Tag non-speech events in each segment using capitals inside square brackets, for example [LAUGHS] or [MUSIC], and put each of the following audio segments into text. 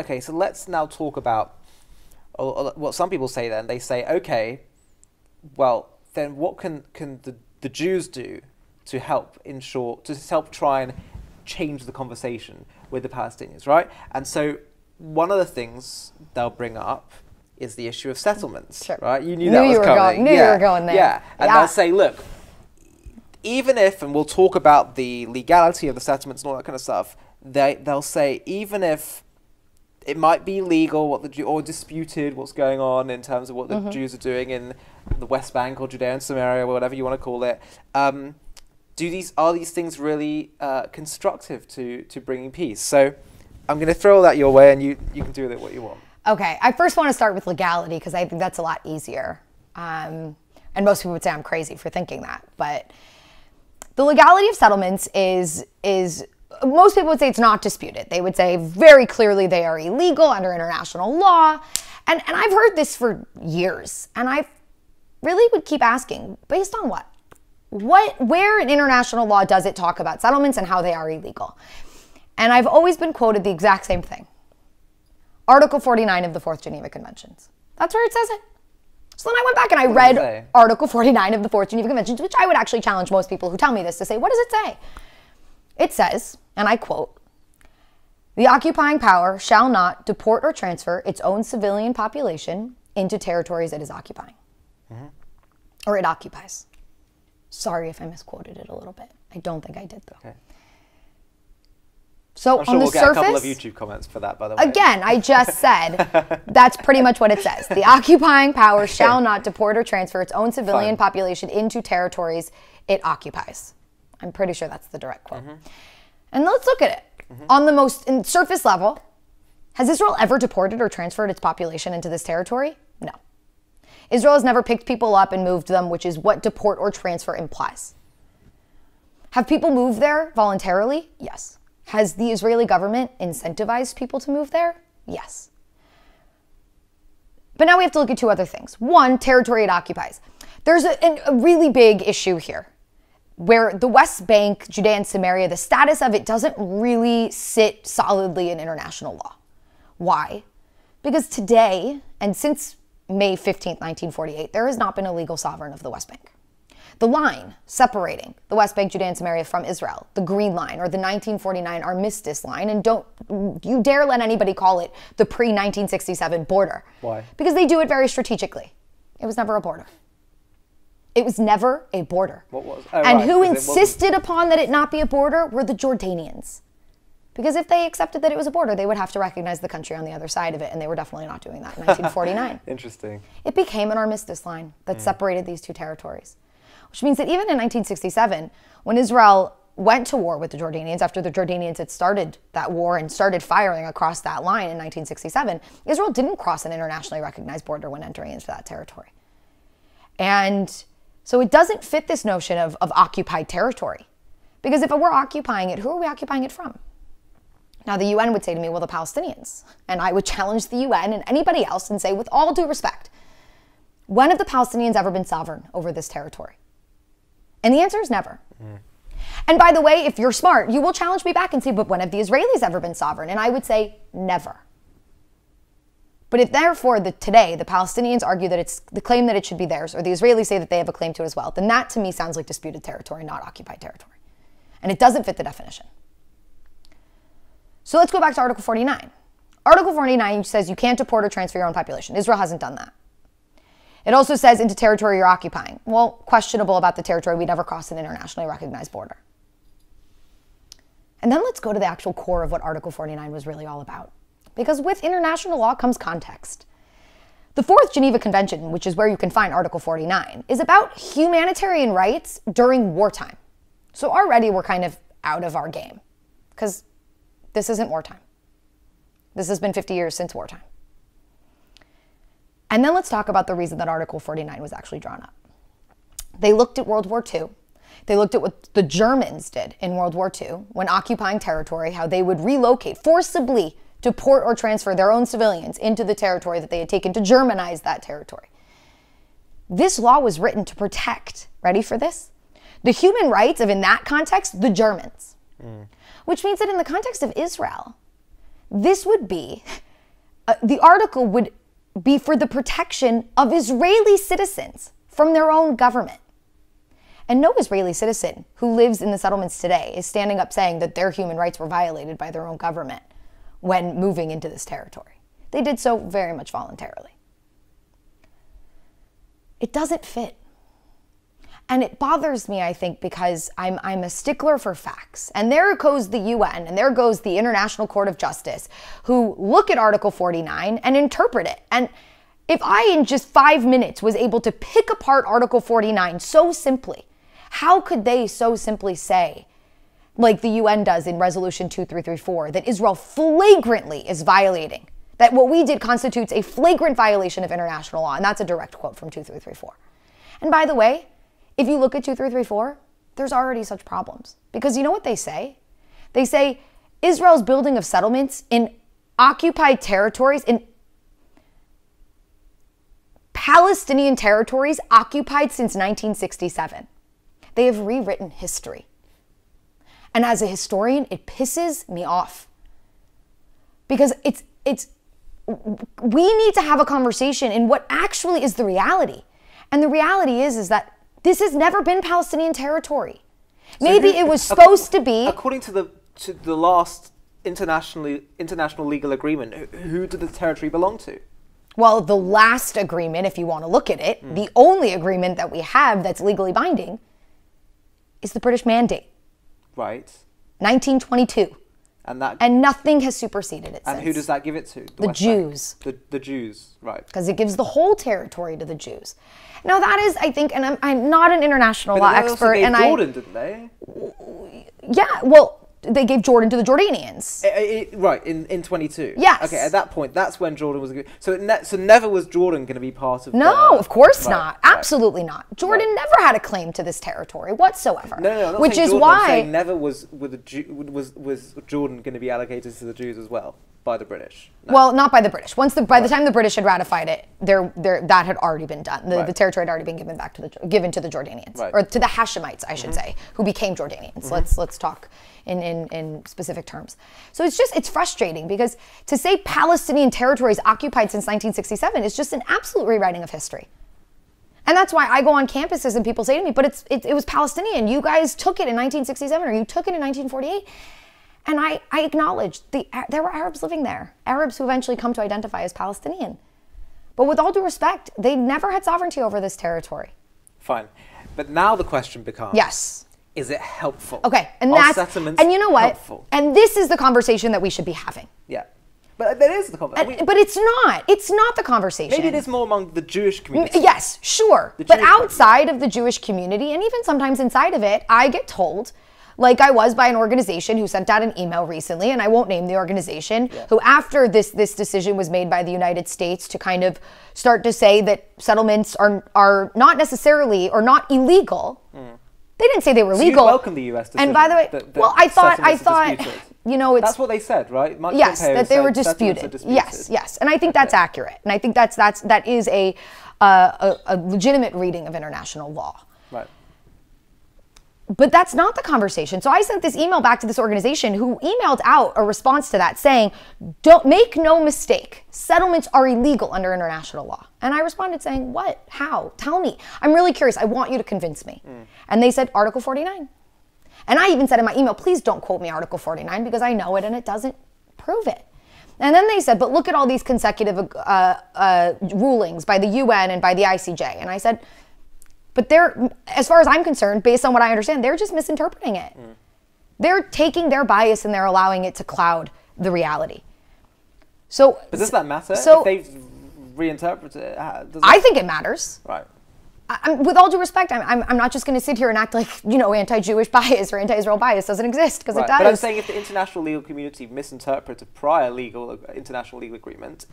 okay, so let's now talk about or, or what some people say. Then they say, okay, well, then what can can the, the Jews do to help ensure to help try and change the conversation with the Palestinians, right? And so one of the things they'll bring up is the issue of settlements, Sure. right? You knew Knew that was you coming. going- knew you yeah. were going there. Yeah, and Yeah. they'll say, look, even if, and we'll talk about the legality of the settlements and all that kind of stuff, they they'll say even if it might be legal what the Jew or disputed what's going on in terms of what the Mm-hmm. Jews are doing in the West Bank or Judea and Samaria, or whatever you want to call it. Um, do these are these things really uh, constructive to to bringing peace? So I'm going to throw all that your way, and you you can do with it what you want. Okay, I first want to start with legality because I think that's a lot easier. Um, and most people would say I'm crazy for thinking that, but the legality of settlements is is most people would say it's not disputed. They would say very clearly they are illegal under international law. And and I've heard this for years. And I really would keep asking, based on what? What where in international law does it talk about settlements and how they are illegal? And I've always been quoted the exact same thing. Article 49 of the Fourth Geneva Conventions. That's where it says it. So then I went back and I read? Article 49 of the Fourth Geneva Conventions, which I would actually challenge most people who tell me this to say, what does it say? It says, and I quote, the occupying power shall not deport or transfer its own civilian population into territories it is occupying. Or it occupies. Sorry if I misquoted it a little bit. I don't think I did though. Okay. So I'm sure on the we'll get surface, a couple of YouTube comments for that, by the way. Again, I just [LAUGHS] said that's pretty much what it says. The occupying power shall not deport or transfer its own civilian Fine. population into territories it occupies. I'm pretty sure that's the direct quote. Mm-hmm. And let's look at it. Mm-hmm. On the most in surface level, has Israel ever deported or transferred its population into this territory? No. Israel has never picked people up and moved them, which is what deport or transfer implies. Have people moved there voluntarily? Yes. Has the Israeli government incentivized people to move there? Yes. But now we have to look at two other things. One, territory it occupies. There's a, a really big issue here where the West Bank, Judea and Samaria, the status of it doesn't really sit solidly in international law. Why? Because today, and since May 15, 1948, there has not been a legal sovereign of the West Bank. The line separating the West Bank, Judea, and Samaria from Israel, the Green Line or the 1949 Armistice Line, and don't you dare let anybody call it the pre 1967 border. Why? Because they do it very strategically. It was never a border. It was never a border. What was- oh, and right, who insisted upon that it not be a border were the Jordanians. Because if they accepted that it was a border, they would have to recognize the country on the other side of it, and they were definitely not doing that in [LAUGHS] 1949 Interesting. it became an armistice line that hmm. separated these two territories. Which means that even in 1967, when Israel went to war with the Jordanians after the Jordanians had started that war and started firing across that line in 1967, Israel didn't cross an internationally recognized border when entering into that territory. And so it doesn't fit this notion of, of occupied territory. Because if we're occupying it, who are we occupying it from? Now, the UN would say to me, well, the Palestinians. And I would [LAUGHS] challenge the UN and anybody else and say, with all due respect, when have the Palestinians ever been sovereign over this territory? And the answer is never. Mm. And by the way, if you're smart, you will challenge me back and say, but when have the Israelis ever been sovereign? And I would say, never. But if therefore the, today the Palestinians argue that it's the claim that it should be theirs, or the Israelis say that they have a claim to it as well, then that to me sounds like disputed territory, not occupied territory. And it doesn't fit the definition. So let's go back to Article 49. Article 49 says you can't deport or transfer your own population. Israel hasn't done that. It also says into territory you're occupying. Well, questionable about the territory. We never crossed an internationally recognized border. And then let's go to the actual core of what Article 49 was really all about. Because with international law comes context. The Fourth Geneva Convention, which is where you can find Article 49, is about humanitarian rights during wartime. So already we're kind of out of our game because this isn't wartime. This has been 50 years since wartime. And then let's talk about the reason that Article 49 was actually drawn up. They looked at World War II. They looked at what the Germans did in World War II when occupying territory, how they would relocate, forcibly deport or transfer their own civilians into the territory that they had taken to Germanize that territory. This law was written to protect, ready for this? The human rights of, in that context, the Germans. Which means that in the context of Israel, this would be uh, the article would be for the protection of Israeli citizens from their own government. And no Israeli citizen who lives in the settlements today is standing up saying that their human rights were violated by their own government when moving into this territory. They did so very much voluntarily. It doesn't fit. And it bothers me, I think, because I'm, I'm a stickler for facts. And there goes the UN and there goes the International Court of Justice who look at Article 49 and interpret it. And if I, in just five minutes, was able to pick apart Article 49 so simply, how could they so simply say, like the UN does in Resolution 2334, that Israel flagrantly is violating, that what we did constitutes a flagrant violation of international law? And that's a direct quote from 2334. And by the way, if you look at 2334, there's already such problems. Because you know what they say? They say Israel's building of settlements in occupied territories, in Palestinian territories occupied since 1967. They have rewritten history. And as a historian, it pisses me off. Because it's it's we need to have a conversation in what actually is the reality. And the reality is is that this has never been Palestinian territory. Maybe who- it was supposed to be. According to the to the last internationally international legal agreement, who, who did the territory belong to? Well, the last agreement, if you want to look at it, hmm. the only agreement that we have that's legally binding is the British Mandate, Right. 1922. And that And nothing has superseded it and since. who does that give it to? The Bank. Jews. The the Jews, right. because it gives the whole territory to the Jews. Now that is, I think, and I'm, I'm not an international But law expert, and Jordan, didn't they? I, yeah, well, they gave Jordan to the Jordanians. Eh, eh, eh, right in in 22. Yes. Okay, at that point, that's when Jordan was. So it ne- so never was Jordan going to be part of. No, the- of course Right, not. right. Absolutely not. Jordan Right. never had a claim to this territory whatsoever. No, no, no. Which is Jordan, I'm why. never was with the Jew, was was Jordan going to be allocated to the Jews as well by the British. No. Well, not by the British. Once the by the time the British had ratified it, there there that had already been done. The, Right. the territory had already been given back to the given to the Jordanians Right. or to the Hashemites, I should mm-hmm. say, who became Jordanians. Mm-hmm. Let's let's talk in, in in specific terms. So it's just it's frustrating because to say Palestinian territories occupied since 1967 is just an absolute rewriting of history. And that's why I go on campuses and people say to me, "But it's it, it was Palestinian. You guys took it in 1967 or you took it in 1948." And I, I acknowledge the, there were Arabs living there, Arabs who eventually come to identify as Palestinian. But with all due respect, they never had sovereignty over this territory. Fine, but now the question becomes: Yes. is it helpful? Okay, and Are that's settlements and you know what? Helpful? And this is the conversation that we should be having. Yeah, but there is the conversation. But it's not. It's not the conversation. Maybe it is more among the Jewish community. Yes, sure. The But Jewish outside of the Jewish community, and even sometimes inside of it, I get told, like I was by an organization who sent out an email recently, and I won't name the organization, who after this this decision was made by the United States to kind of start to say that settlements are are not necessarily or not illegal. They didn't say they were. So legal. welcome the US And by the way, that- that well, I thought I thought you know it's That's what they said, right? Mike yes Pompeo that they were disputed. are yes yes and i think that's accurate and i think that's that's that is a uh, a, a legitimate reading of international law Right. But that's not the conversation. So i sent this email back to this organization who emailed out a response to that saying don't make no mistake settlements are illegal under international law. And i responded saying what? How? Tell me. I'm really curious. I want you to convince me. And they said article 49 and I even said in my email, please don't quote me Article 49 because I know it and it doesn't prove it. And then they said, but look at all these consecutive uh, uh, rulings by the UN and by the ICJ. And I said, but they're, as far as I'm concerned, based on what I understand, they're just misinterpreting it. They're taking their bias and they're allowing it to cloud the reality. So, But does that matter? So- if they reinterpret it, I think it matters. right. I- I'm, with all due respect, I'm, I'm, I'm not just going to sit here and act like, you know, anti Jewish [LAUGHS] bias or anti Israel bias doesn't exist because Right. it does. But I'm saying if the international legal community misinterpreted prior legal uh, international legal agreement,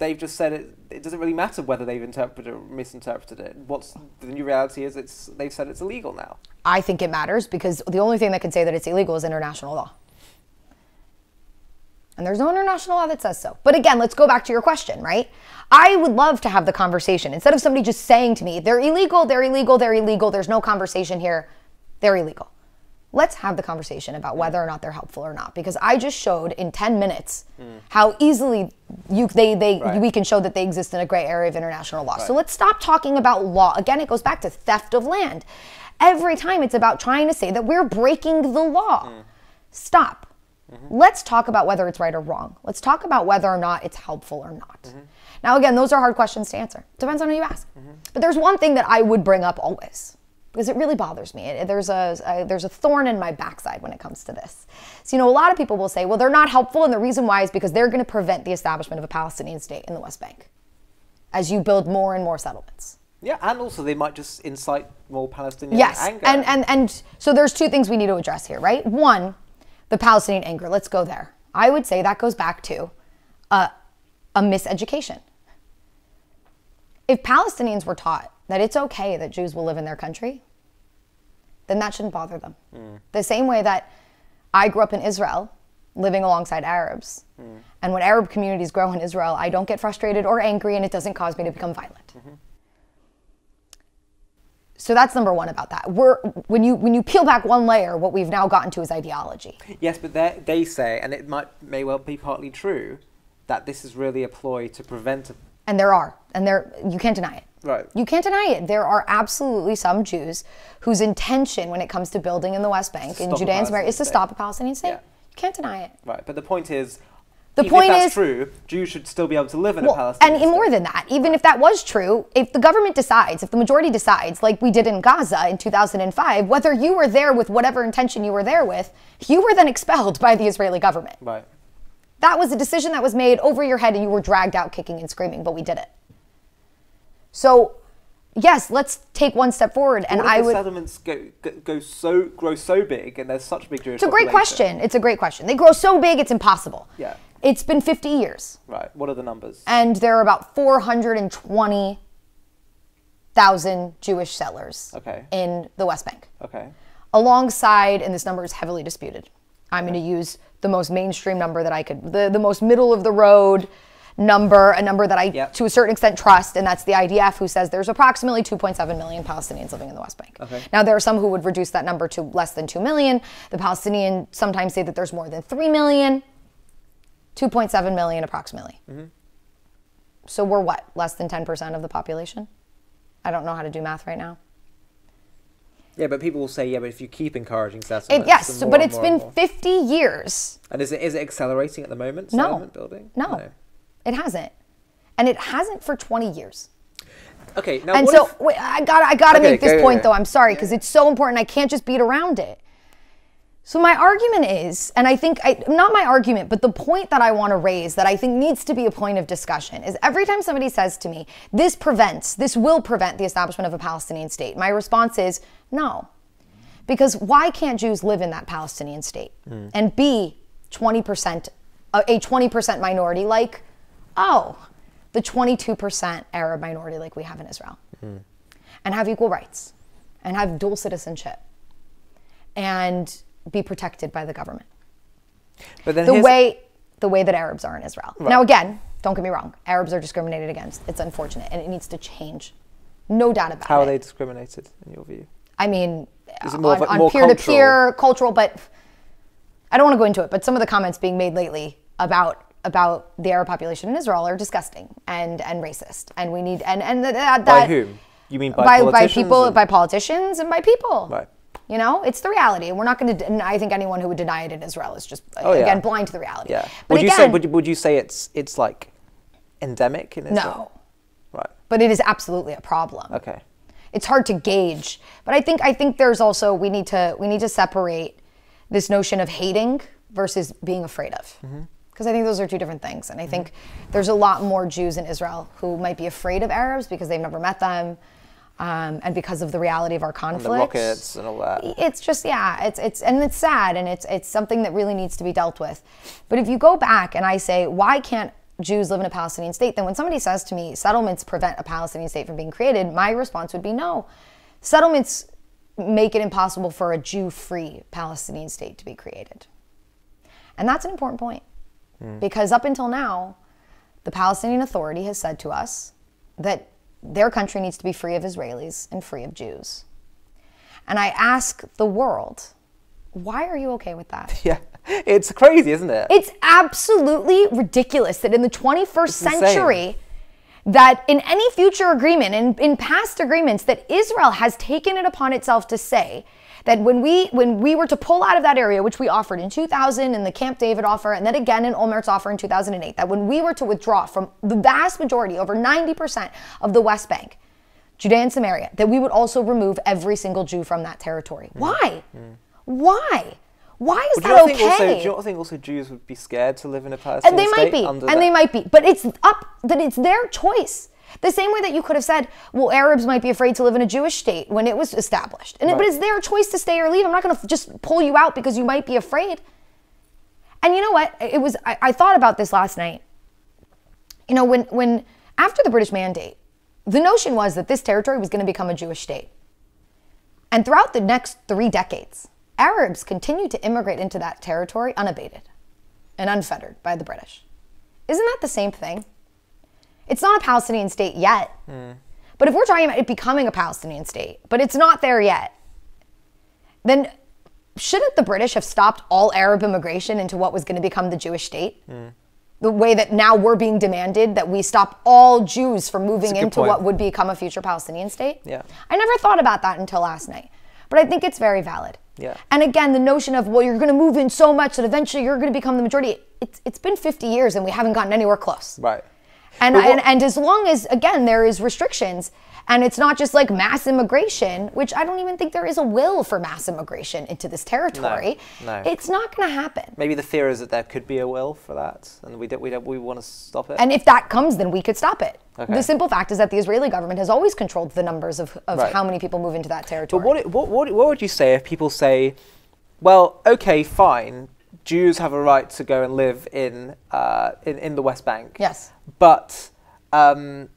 they've just said it. It doesn't really matter whether they've interpreted or misinterpreted it. What's the new reality is it's they've said it's illegal now. I think it matters because the only thing that can say that it's illegal is international law. And there's no international law that says so. But again, let's go back to your question, right? I would love to have the conversation instead of somebody just saying to me, they're illegal, they're illegal, they're illegal, there's no conversation here, they're illegal. Let's have the conversation about whether or not they're helpful or not because i just showed in 10 minutes how easily you they they Right. we can show that they exist in a gray area of international law. So let's stop talking about law. Again it goes back to theft of land. Every time it's about trying to say that we're breaking the law. Mm-hmm. Stop. Mm-hmm. Let's talk about whether it's right or wrong. Let's talk about whether or not it's helpful or not. Mm-hmm. Now again those are hard questions to answer. Depends on who you ask. But there's one thing that i would bring up always because it really bothers me. It- there's a, a there's a thorn in my backside when it comes to this. So you know, a lot of people will say, well, they're not helpful, and the reason why is because they're going to prevent the establishment of a Palestinian state in the West Bank, as you build more and more settlements. Yeah, and also they might just incite more Palestinian Yes, anger. and and and so there's two things we need to address here, right? One, the Palestinian anger. Let's go there. I would say that goes back to a, a miseducation. If Palestinians were taught that it's okay that Jews will live in their country, then that shouldn't bother them. Mm. The same way that I grew up in Israel, living alongside Arabs, mm. and when Arab communities grow in Israel, I don't get frustrated or angry, and it doesn't cause me to become violent. Mm-hmm. So that's number one about that. We're when you when you peel back one layer, what we've now gotten to is ideology. yes, but they they say, and it might may well be partly true, that this is really a ploy to prevent. A, And there are, and there you can't deny it. Right. You can't deny it. There are absolutely some Jews whose intention when it comes to building in the West Bank, in stop a Judea and Samaria, is to stop a Palestinian state. Yeah. You can't deny it. right, but the point is, The even point if that's is- true, Jews should still be able to live in a Well, Palestinian and more than that, even if that was true, if the government decides, if the majority decides, like we did in Gaza in 2005, whether you were there with whatever intention you were there with, you were then expelled by the Israeli government. Right. That was a decision that was made over your head and you were dragged out kicking and screaming, but we did it. So, yes, let's take one step forward and I the would settlements go, go go so grow so big and there's such a big Jewish It's a great question. It's a great question. They grow so big it's impossible. Yeah. It's been 50 years Right. What are the numbers? and there are about 420,000 Jewish settlers Okay. in the West Bank. Okay. alongside, and this number is heavily disputed. I'm going to use the most mainstream number that I could, the, the most middle of the road number, a number that I, Yep. to a certain extent, trust, and that's the IDF, who says there's approximately 2.7 million Palestinians living in the West Bank. Okay. Now, there are some who would reduce that number to less than 2 million. The Palestinians sometimes say that there's more than 3 million, 2.7 million approximately. Mm-hmm. So we're what, less than 10% of the population? I don't know how to do math right now. Yeah, but people will say, yeah, but if you keep encouraging It, yes, but it's been 50 years. And is it is it accelerating at the moment? No. Settlement building? No, it hasn't. And it hasn't for 20 years. Okay. Now and so if- wait, I got I got to Okay, make this go, go, point go. though. I'm sorry because it's so important. I can't just beat around it. So my argument is, and I think I, not my argument, but the point that I want to raise that I think needs to be a point of discussion is every time somebody says to me, "This prevents, this will prevent the establishment of a Palestinian state," my response is no, because why can't Jews live in that Palestinian state hmm. and be 20% a, a 20% minority like, oh, the 22% Arab minority like we have in Israel, hmm. and have equal rights, and have dual citizenship, and be protected by the government. but then The way the way that Arabs are in Israel. Now again, don't get me wrong, Arabs are discriminated against. It's unfortunate and it needs to change. No doubt about how it. How are they discriminated in your view? I mean, Is it more on, on more peer-to-peer, cultural, but I don't want to go into it. But some of the comments being made lately about about the Arab population in Israel are disgusting and and racist, and we need and and that, that By whom? You mean by by, by people and- by politicians and by people. Right. You know, it's the reality, and we're not going to. I think anyone who would deny it in Israel is just Oh, yeah. again blind to the reality. Yeah. But would again, you say would you, would you say it's it's like endemic in Israel? no, Right. but it is absolutely a problem. Okay. it's hard to gauge but i think i think there's also we need to we need to separate this notion of hating versus being afraid of mm-hmm. Because i think those are two different things and i think there's a lot more jews in israel who might be afraid of arabs because they've never met them um, and because of the reality of our conflict The rockets and all that. it's just yeah it's it's and it's sad and it's it's something that really needs to be dealt with. But if you go back and i say why can't jews live in a palestinian state? then when somebody says to me settlements prevent a palestinian state from being created my response would be no. Settlements make it impossible for a jew-free palestinian state to be created. And that's an important point Hmm. because up until now the palestinian authority has said to us that their country needs to be free of israelis and free of jews and I ask the world, Why are you okay with that? [LAUGHS] Yeah, it's crazy, isn't it? It's absolutely ridiculous that in the 21st insane. century, that in any future agreement and in past agreements, that Israel has taken it upon itself to say that when we when we were to pull out of that area, which we offered in 2000 in the Camp David offer, and then again in Olmert's offer in 2008, that when we were to withdraw from the vast majority, over 90% of the West Bank, Judea and Samaria, that we would also remove every single Jew from that territory. Mm. Why? Mm. Why? Why is you that okay? also? Do you not think also Jews would be scared to live in a Palestinian And they might state be, and that? they might be, but it's up that it's their choice. The same way that you could have said, well, Arabs might be afraid to live in a Jewish state when it was established, and it, but it's their choice to stay or leave. I'm not going to just pull you out because you might be afraid. And you know what? It was. I, I thought about this last night. You know, when when after the British Mandate, the notion was that this territory was going to become a Jewish state. And throughout the next three decades, Arabs continued to immigrate into that territory unabated and unfettered by the British. Isn't that the same thing? It's not a Palestinian state yet. But if we're talking about it becoming a Palestinian state, but it's not there yet, then shouldn't the British have stopped all Arab immigration into what was going to become the Jewish state? The way that now we're being demanded that we stop all Jews from moving into point. what would become a future Palestinian state? Yeah. I never thought about that until last night. But I think it's very valid. Yeah. And again, the notion of, well, you're going to move in so much that eventually you're going to become the majority. It's, it's been 50 years and we haven't gotten anywhere close. Right. And, what- and and as long as again there is restrictions and it's not just like mass immigration, which I don't even think there is a will for mass immigration into this territory. no. It's not going to happen. Maybe the fear is that there could be a will for that, and we don't. We don't. We want to stop it. And if that comes, then we could stop it. Okay. The simple fact is that the Israeli government has always controlled the numbers of, of Right. how many people move into that territory. But what, what, what, what would you say if people say, well, okay, fine, Jews have a right to go and live in, uh, in, in the West Bank. Yes. But um,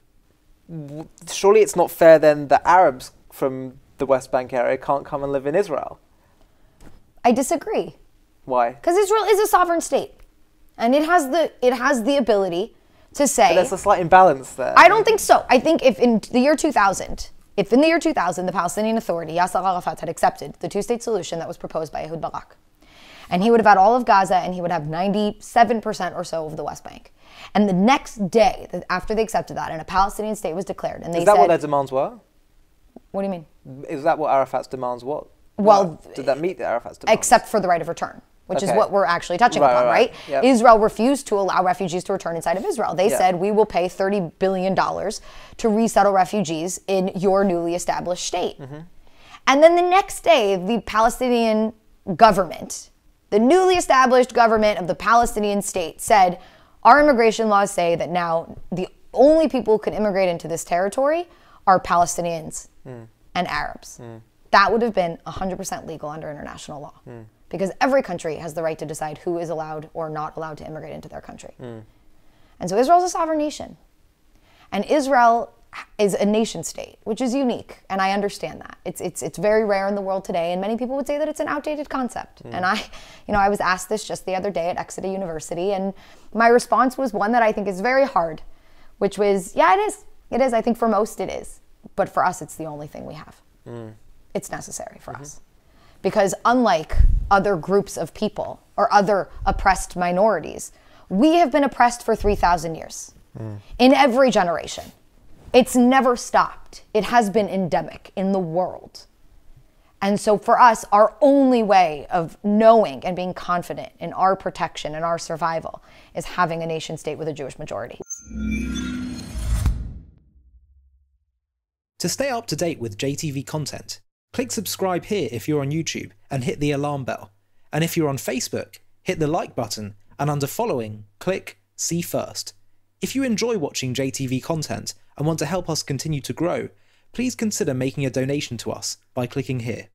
w- surely it's not fair then that Arabs from the West Bank area can't come and live in Israel. I disagree. Why? Because Israel is a sovereign state. And it has the it has the ability to say There's a slight imbalance there. I don't think so. I think if in the year 2000, if in the year 2000 the Palestinian Authority, Yasser Arafat, had accepted the two-state solution that was proposed by Ehud Barak, and he would have had all of Gaza and he would have 97% or so of the West Bank. And the next day, after they accepted that, and a Palestinian state was declared, and they Is that said, what their demands were? "What do you mean?" Is that what Arafat's demands were? Well, did that meet the Arafat's demands? Except for the right of return, which is what we're actually touching Right, upon, right, right? Yep. Israel refused to allow refugees to return inside of Israel. They Yeah. said, we will pay $30 billion to resettle refugees in your newly established state. Mm-hmm. And then the next day, the Palestinian government, the newly established government of the Palestinian state, said, our immigration laws say that now the only people who can immigrate into this territory are Palestinians Hmm. and Arabs. Hmm. That would have been 100% legal under international law. Hmm. Because every country has the right to decide who is allowed or not allowed to immigrate into their country. Hmm. And so Israel is a sovereign nation. And Israel is a nation state, which is unique, and I understand that. It's it's it's very rare in the world today, and many people would say that it's an outdated concept. Hmm. And I, you know, I was asked this just the other day at Exeter University, and my response was one that I think is very hard, which was, yeah, it is. It is. I think for most it is, but for us, it's the only thing we have. Hmm. It's necessary for mm-hmm. us. Because unlike other groups of people or other oppressed minorities, we have been oppressed for 3,000 years hmm. in every generation. It's never stopped. It has been endemic in the world. And so for us, our only way of knowing and being confident in our protection and our survival is having a nation state with a Jewish majority. To stay up to date with JTV content, click subscribe here if you're on YouTube and hit the alarm bell. And if you're on Facebook, hit the like button and under following, click see first. If you enjoy watching JTV content and want to help us continue to grow, please consider making a donation to us by clicking here.